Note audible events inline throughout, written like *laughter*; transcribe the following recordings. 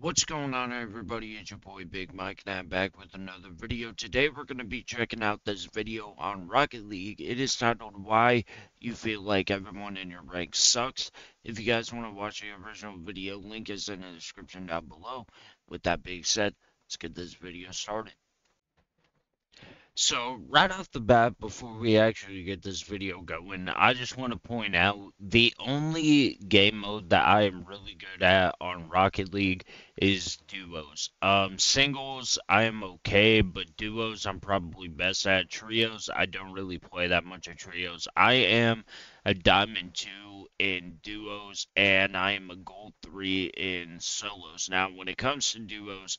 What's going on everybody, it's your boy Big Mike and I'm back with another video. Today we're going to be checking out this video on Rocket League. It is titled Why You Feel Like Everyone in Your Rank Sucks. If you guys want to watch the original video, link is in the description down below. With that being said, let's get this video started. So, right off the bat, before we actually get this video going, I just want to point out the only game mode that I am really good at on Rocket League is duos. Um, singles, I am okay, but duos, I'm probably best at. Trios, I don't really play that much of trios. I am a Diamond 2 in duos, and I am a Gold 3 in solos. Now, when it comes to duos,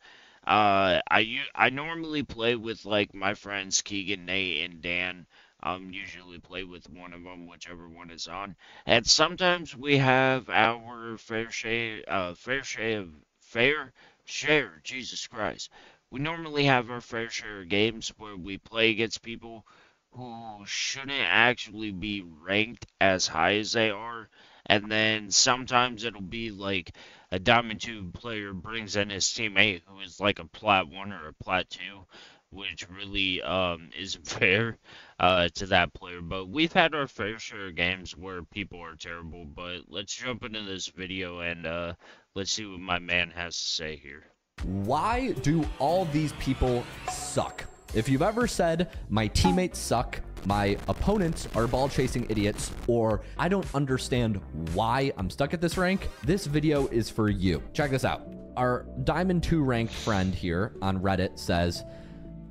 uh, I I normally play with like my friends Keegan, Nate, and Dan. Um, usually play with one of them, whichever one is on. And sometimes we have our fair share, uh, fair share of fair share. Jesus Christ, we normally have our fair share of games where we play against people who shouldn't actually be ranked as high as they are. And then sometimes it'll be like a Diamond 2 player brings in his teammate who is like a Plat 1 or a Plat 2, which really um, *laughs* isn't fair uh, to that player. But we've had our fair share of games where people are terrible. But let's jump into this video and uh, let's see what my man has to say here. Why do all these people suck? If you've ever said, my teammates suck, my opponents are ball chasing idiots, or I don't understand why I'm stuck at this rank, this video is for you. Check this out. Our Diamond 2 ranked friend here on Reddit says,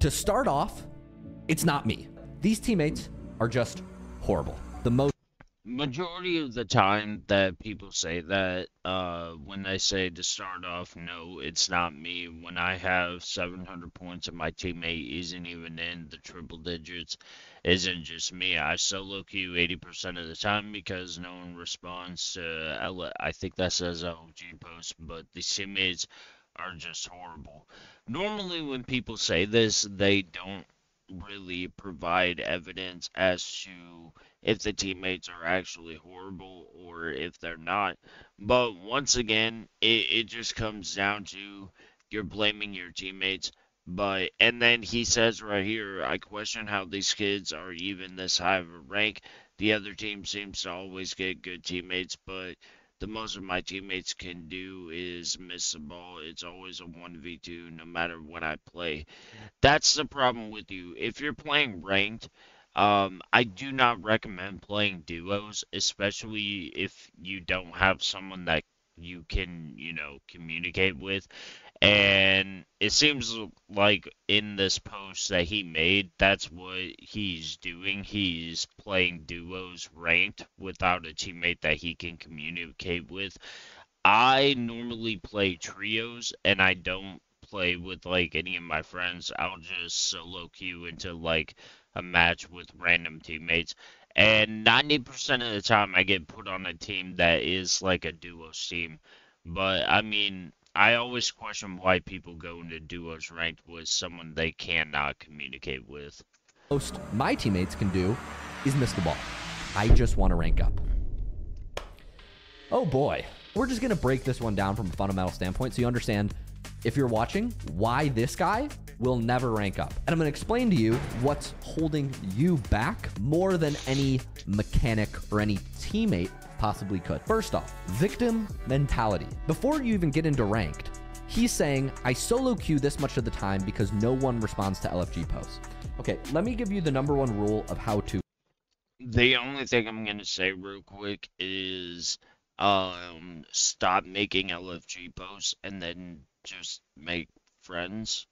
to start off, it's not me. These teammates are just horrible. The most majority of the time that people say that uh, when they say to start off no it's not me when i have 700 points and my teammate isn't even in the triple digits isn't just me i solo queue 80% of the time because no one responds to i think that says lg post but the teammates are just horrible normally when people say this they don't really provide evidence as to if the teammates are actually horrible or if they're not. But once again, it, it just comes down to you're blaming your teammates. But and then he says right here, I question how these kids are even this high of a rank. The other team seems to always get good teammates, but the most of my teammates can do is miss the ball. It's always a 1v2 no matter what I play. That's the problem with you. If you're playing ranked, um, I do not recommend playing duos, especially if you don't have someone that you can, you know, communicate with. And it seems like in this post that he made, that's what he's doing. He's playing duos ranked without a teammate that he can communicate with. I normally play trios and I don't play with like any of my friends. I'll just solo queue into like a match with random teammates. And 90% of the time, I get put on a team that is like a duo team. But I mean, I always question why people go into duos ranked with someone they cannot communicate with. Most my teammates can do is miss the ball. I just want to rank up. Oh boy. We're just going to break this one down from a fundamental standpoint so you understand if you're watching, why this guy will never rank up. And I'm going to explain to you what's holding you back more than any mechanic or any teammate possibly could. First off, victim mentality. Before you even get into ranked, he's saying, I solo queue this much of the time because no one responds to LFG posts. Okay, let me give you the number one rule of how to. The only thing I'm going to say real quick is um, stop making LFG posts and then just make friends.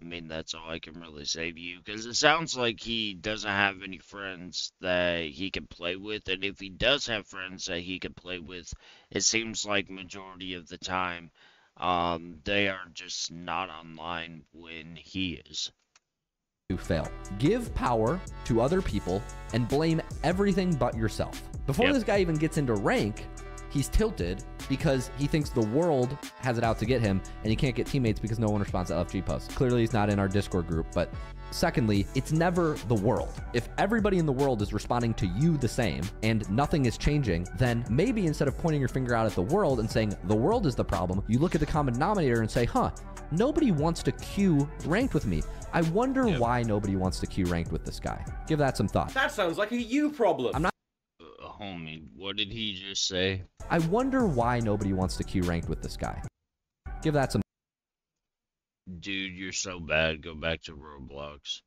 I mean, that's all I can really say to you because it sounds like he doesn't have any friends that he can play with, and if he does have friends that he can play with, it seems like majority of the time, um, they are just not online when he is. To fail, give power to other people and blame everything but yourself. Before yep. this guy even gets into rank, he's tilted because he thinks the world has it out to get him and he can't get teammates because no one responds to LFG posts. Clearly, he's not in our Discord group, but Secondly, it's never the world. If everybody in the world is responding to you the same and nothing is changing, then maybe instead of pointing your finger out at the world and saying the world is the problem, you look at the common denominator and say, huh, nobody wants to queue ranked with me. I wonder yep. why nobody wants to queue ranked with this guy. Give that some thought. That sounds like a you problem. I'm not. Homie, what did he just say? I wonder why nobody wants to queue ranked with this guy. Give that some dude, you're so bad. Go back to Roblox.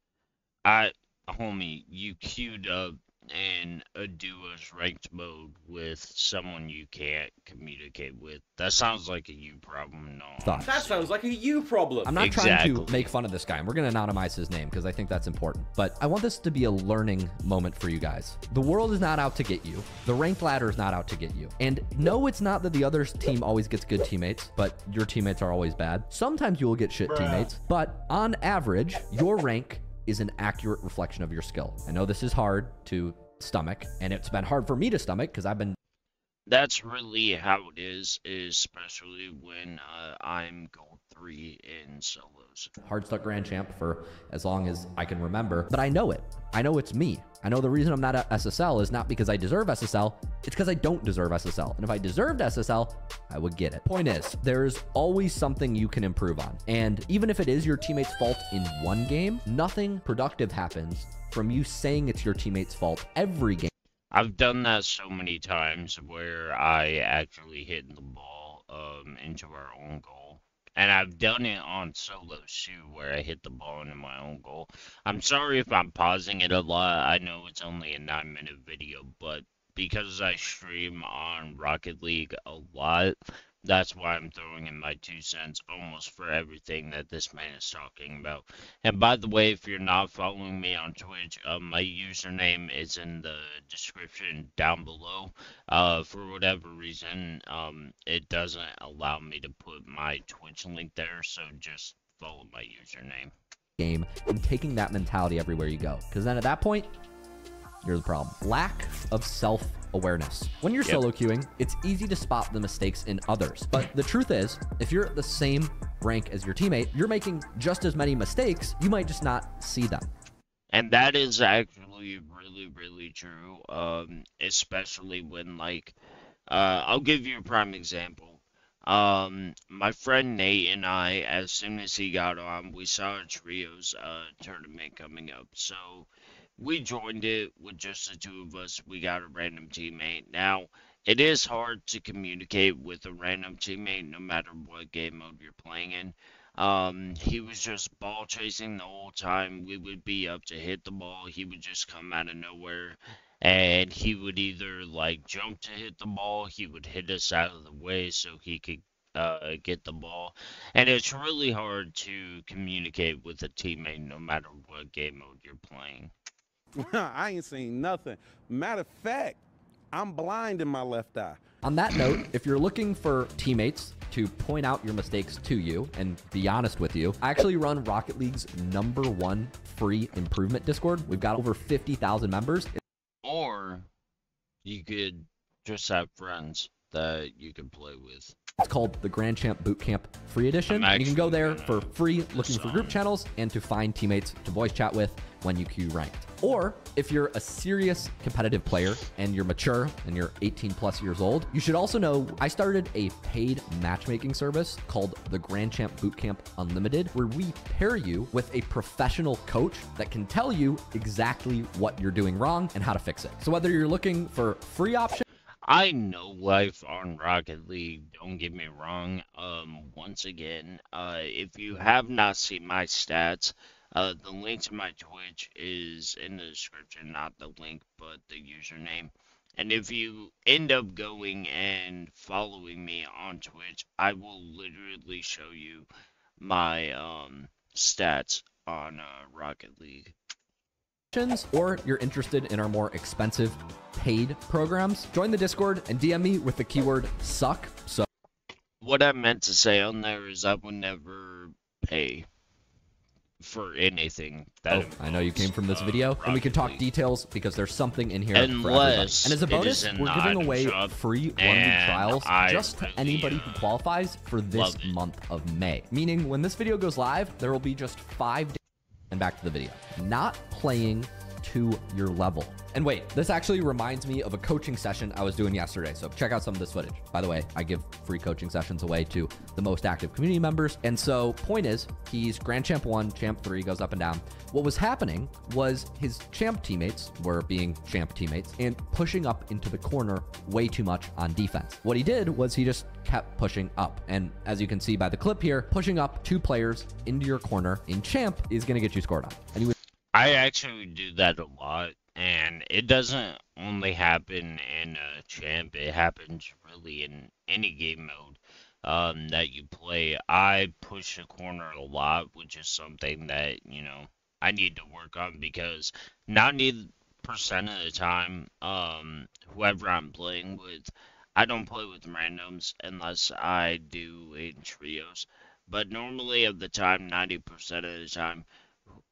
I, homie, you queued up in a duos ranked mode with someone you can't communicate with. That sounds like a you problem. No. Thoughts. That sounds like a you problem. I'm not exactly. trying to make fun of this guy. And we're going to anonymize his name because I think that's important. But I want this to be a learning moment for you guys. The world is not out to get you. The ranked ladder is not out to get you. And no, it's not that the other team always gets good teammates, but your teammates are always bad. Sometimes you will get shit Bruh. teammates, but on average, your rank is an accurate reflection of your skill. I know this is hard to stomach, and it's been hard for me to stomach because I've been. That's really how it is, especially when uh, I'm gold three in solos. Hard stuck grand champ for as long as I can remember, but I know it. I know it's me. I know the reason I'm not at SSL is not because I deserve SSL, it's because I don't deserve SSL. And if I deserved SSL, I would get it. Point is, there's always something you can improve on. And even if it is your teammate's fault in one game, nothing productive happens from you saying it's your teammate's fault every game. I've done that so many times where I actually hit the ball um, into our own goal. And I've done it on solo too, where I hit the ball into my own goal. I'm sorry if I'm pausing it a lot. I know it's only a nine minute video, but because I stream on Rocket League a lot, that's why I'm throwing in my two cents almost for everything that this man is talking about. And by the way, if you're not following me on Twitch, uh, my username is in the description down below. Uh, for whatever reason, um, it doesn't allow me to put my Twitch link there, so just follow my username. Game and taking that mentality everywhere you go, because then at that point, you're the problem. Lack of self awareness. When you're yep. solo queuing, it's easy to spot the mistakes in others. But the truth is, if you're at the same rank as your teammate, you're making just as many mistakes. You might just not see them. And that is actually really, really true. Um, especially when like, uh, I'll give you a prime example. Um, my friend Nate and I, as soon as he got on, we saw a trios uh, tournament coming up. So we joined it with just the two of us. We got a random teammate. Now, it is hard to communicate with a random teammate no matter what game mode you're playing in. Um, he was just ball chasing the whole time. We would be up to hit the ball. He would just come out of nowhere. And he would either like jump to hit the ball, he would hit us out of the way so he could uh, get the ball. And it's really hard to communicate with a teammate no matter what game mode you're playing. *laughs* I ain't seen nothing. Matter of fact, I'm blind in my left eye. On that note, if you're looking for teammates to point out your mistakes to you and be honest with you, I actually run Rocket League's number one free improvement Discord. We've got over 50,000 members. Or you could just have friends that you can play with. It's called the Grand Champ Bootcamp Free Edition. And you can go there for free looking for group channels and to find teammates to voice chat with when you queue ranked. Or if you're a serious competitive player and you're mature and you're 18 plus years old, you should also know I started a paid matchmaking service called the Grand Champ Bootcamp Unlimited, where we pair you with a professional coach that can tell you exactly what you're doing wrong and how to fix it. So whether you're looking for free options, I know life on Rocket League, don't get me wrong. Um, once again, uh, if you have not seen my stats, uh, the link to my Twitch is in the description, not the link, but the username. And if you end up going and following me on Twitch, I will literally show you my um, stats on uh, Rocket League or you're interested in our more expensive paid programs, join the Discord and DM me with the keyword suck. So what I meant to say on there is I would never pay for anything. That Oh, I know you came from this video, uh, and we can talk details because there's something in here. Unless And as a bonus, we're giving away free one week and trials I just to anybody who qualifies for this month of May. Meaning, when this video goes live, there will be just five days. And back to the video. Not playing to your level. And wait, this actually reminds me of a coaching session I was doing yesterday. So check out some of this footage. By the way, I give free coaching sessions away to the most active community members. And so point is, he's Grand Champ 1, Champ 3, goes up and down. What was happening was his champ teammates were being champ teammates and pushing up into the corner way too much on defense. What he did was he just kept pushing up. And as you can see by the clip here, pushing up two players into your corner in champ is going to get you scored on. And he was I actually do that a lot, and it doesn't only happen in a champ. It happens really in any game mode um, that you play. I push the corner a lot, which is something that you know I need to work on because ninety percent of the time, um, whoever I'm playing with, I don't play with randoms unless I do in trios. But normally, of the time, ninety percent of the time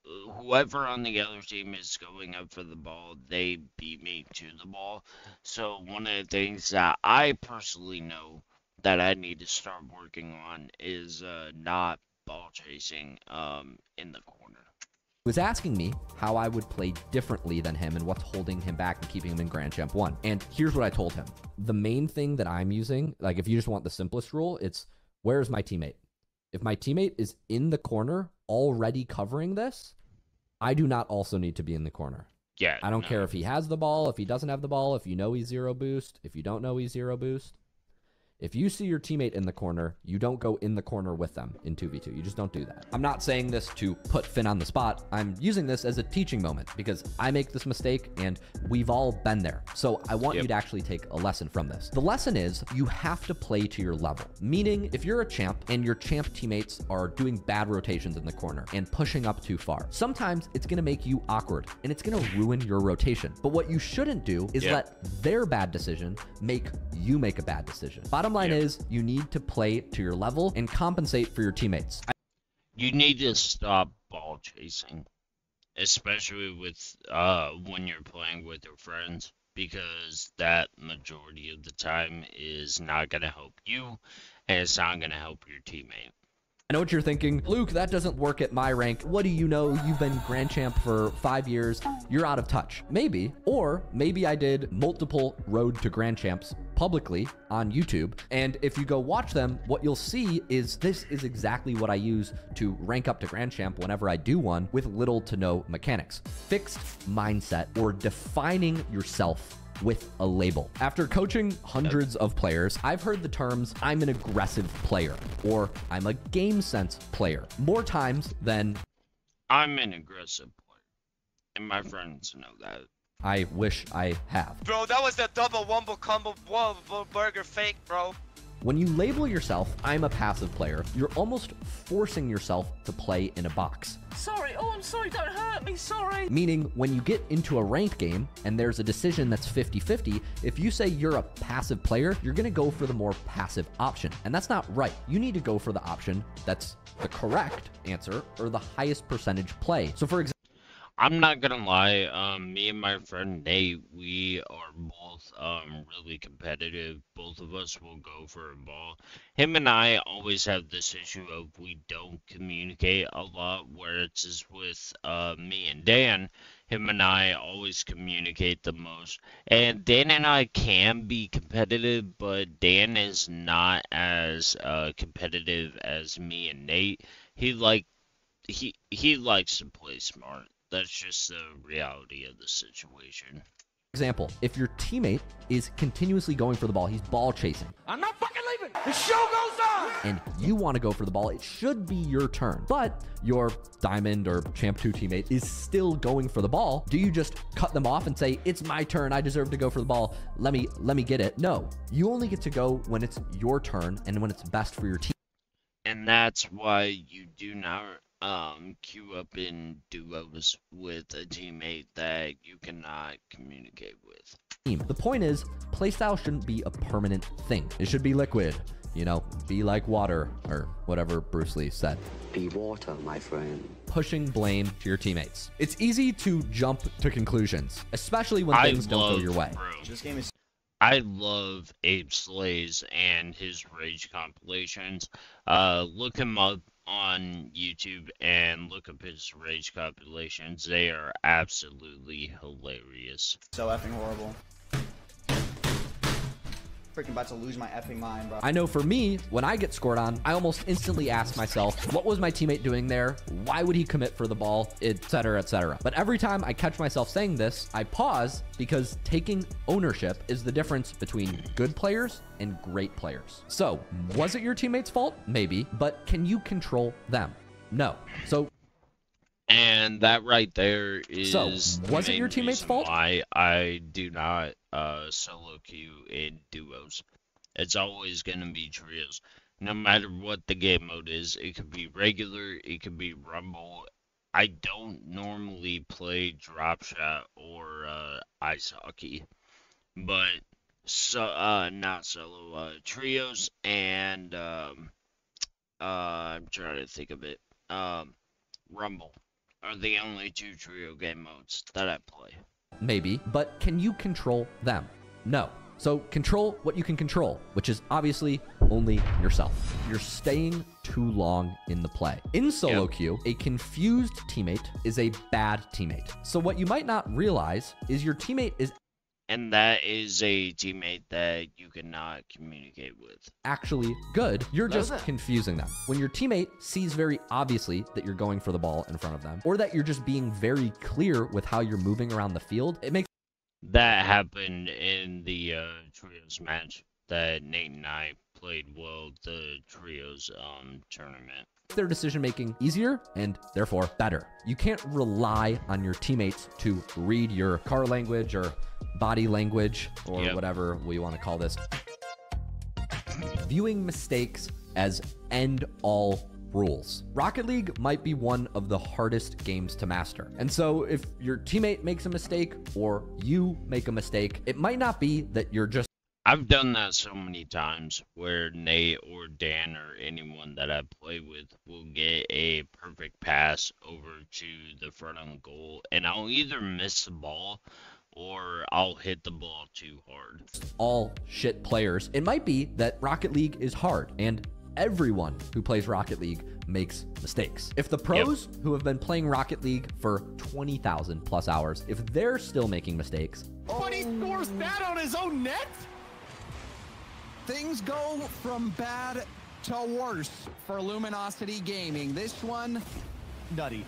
whoever on the other team is going up for the ball, they beat me to the ball. So one of the things that I personally know that I need to start working on is uh, not ball chasing um, in the corner. was asking me how I would play differently than him and what's holding him back and keeping him in Grand Champ 1. And here's what I told him. The main thing that I'm using, like if you just want the simplest rule, it's where's my teammate? If my teammate is in the corner already covering this, I do not also need to be in the corner. Yeah, I don't no. care if he has the ball, if he doesn't have the ball, if you know he's zero boost, if you don't know he's zero boost. If you see your teammate in the corner, you don't go in the corner with them in 2v2. You just don't do that. I'm not saying this to put Finn on the spot. I'm using this as a teaching moment because I make this mistake and we've all been there. So I want Yep. you to actually take a lesson from this. The lesson is you have to play to your level. Meaning, if you're a champ and your champ teammates are doing bad rotations in the corner and pushing up too far, sometimes it's going to make you awkward and it's going to ruin your rotation. But what you shouldn't do is Yep. let their bad decision make you make a bad decision. Bottom line Yep. is you need to play to your level and compensate for your teammates. You need to stop ball chasing, especially with uh when you're playing with your friends, because that majority of the time is not gonna help you, and it's not gonna help your teammate. I know what you're thinking. Luke, that doesn't work at my rank. What do you know? You've been grand champ for five years. You're out of touch. Maybe. Or maybe I did multiple road to grand champs publicly on YouTube. And if you go watch them, what you'll see is this is exactly what I use to rank up to grand champ whenever I do one with little to no mechanics. Fixed mindset or defining yourself with a label. After coaching hundreds of players, I've heard the terms I'm an aggressive player or I'm a game sense player more times than I'm an aggressive player, and my friends know that. I wish I have. Bro, that was the double wumble combo wumble burger fake, bro. When you label yourself, I'm a passive player, you're almost forcing yourself to play in a box. Sorry, oh, I'm sorry, don't hurt me, sorry. Meaning, when you get into a ranked game and there's a decision that's 50 50, if you say you're a passive player, you're going to go for the more passive option. And that's not right. You need to go for the option that's the correct answer or the highest percentage play. So, for example, I'm not gonna lie, um, me and my friend Nate, we are both um really competitive. Both of us will go for a ball. Him and I always have this issue of we don't communicate a lot, where it's just with uh me and Dan. Him and I always communicate the most. And Dan and I can be competitive, but Dan is not as uh competitive as me and Nate. He like he he likes to play smart. That's just the reality of the situation. example, if your teammate is continuously going for the ball, he's ball chasing. I'm not fucking leaving. The show goes on. and you want to go for the ball, it should be your turn. But your Diamond or Champ 2 teammate is still going for the ball. Do you just cut them off and say, "It's my turn. I deserve to go for the ball. Let me let me get it." No. You only get to go when it's your turn and when it's best for your team. And that's why you do not um queue up in duos with a teammate that you cannot communicate with. The point is, playstyle shouldn't be a permanent thing. It should be liquid. you know, be like water or whatever Bruce Lee said. Be water, my friend. Pushing blame to your teammates. It's easy to jump to conclusions, especially when I things don't go your way. bro, This game is I love Abe Slays and his rage compilations. Uh, look him up on YouTube and look up his rage compilations. They are absolutely hilarious. so effing horrible. Freaking about to lose my effing mind, bro. I know for me, when I get scored on, I almost instantly ask myself, what was my teammate doing there? Why would he commit for the ball? Etc. Etc. But every time I catch myself saying this, I pause because taking ownership is the difference between good players and great players. So, was it your teammate's fault? Maybe, but can you control them? No. So, And that right there is So, the was it your teammate's fault? Why I do not uh, solo queue in duos. It's always gonna be trios. No matter what the game mode is, it could be regular, it could be rumble. I don't normally play drop shot or uh, ice hockey, but so uh, not solo uh, trios and um, uh, I'm trying to think of it. Um, rumble are the only two trio game modes that I play. Maybe, but can you control them? No. So control what you can control, which is obviously only yourself. You're staying too long in the play. In solo Yep. queue, a confused teammate is a bad teammate. So what you might not realize is your teammate is And that is a teammate that you cannot communicate with. actually good. You're just confusing them. When your teammate sees very obviously that you're going for the ball in front of them, or that you're just being very clear with how you're moving around the field, it makes That happened in the uh, trios match that Nate and I played well the trios um tournament. their decision making easier and therefore better. You can't rely on your teammates to read your car language or body language or Yep. whatever we want to call this. Viewing mistakes as end all rules. Rocket League might be one of the hardest games to master. And so if your teammate makes a mistake or you make a mistake, it might not be that you're just I've done that so many times where Nate or Dan or anyone that I play with will get a perfect pass over to the front of the goal, and I'll either miss the ball or I'll hit the ball too hard. all shit players. It might be that Rocket League is hard and everyone who plays Rocket League makes mistakes. If the pros who have been playing Rocket League for 20,000 plus hours, if they're still making mistakes, oh. But he scores that on his own net? Things go from bad to worse for Luminosity Gaming. This one, nutty.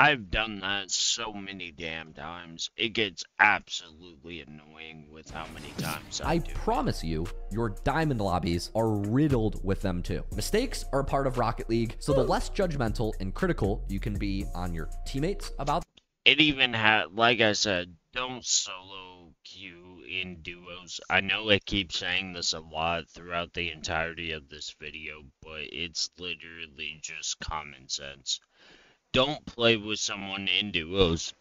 I've done that so many damn times. It gets absolutely annoying with how many times I, I promise you, your diamond lobbies are riddled with them too. Mistakes are a part of Rocket League, so the less judgmental and critical you can be on your teammates about it even had like i said don't solo queue in duos i know i keep saying this a lot throughout the entirety of this video but it's literally just common sense don't play with someone in duos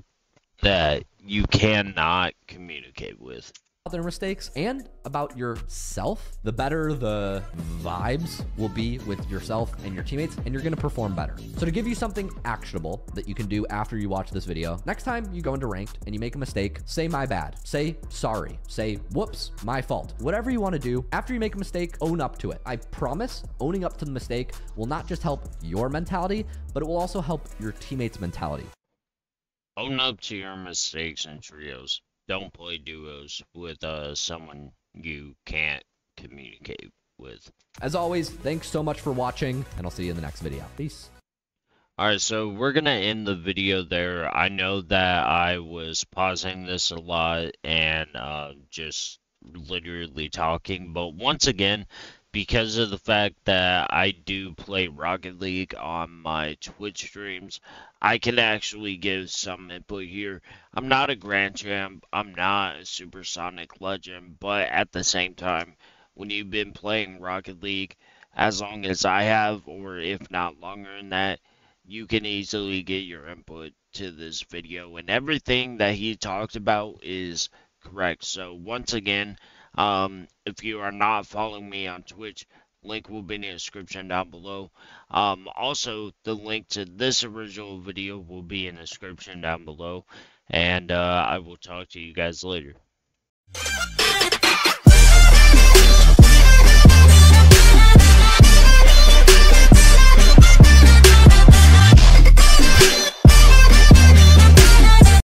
that you cannot communicate with their mistakes and about yourself, the better the vibes will be with yourself and your teammates, and you're gonna perform better. So, to give you something actionable that you can do after you watch this video, next time you go into ranked and you make a mistake, say my bad, say sorry, say whoops, my fault. Whatever you wanna do, after you make a mistake, own up to it. I promise owning up to the mistake will not just help your mentality, but it will also help your teammates' mentality. own up to your mistakes and trios don't play duos with uh someone you can't communicate with As always, thanks so much for watching, and I'll see you in the next video. Peace. Alright, so we're gonna end the video there. I know that I was pausing this a lot and uh, just literally talking, but once again, because of the fact that I do play Rocket League on my Twitch streams, I can actually give some input here. I'm not a Grand Champ, I'm not a Supersonic Legend, but at the same time, when you've been playing Rocket League as long as I have, or if not longer than that, you can easily get your input to this video. And everything that he talked about is correct. So once again um, if you are not following me on twitch Link will be in the description down below. Um, also, the link to this original video will be in the description down below. And uh, I will talk to you guys later.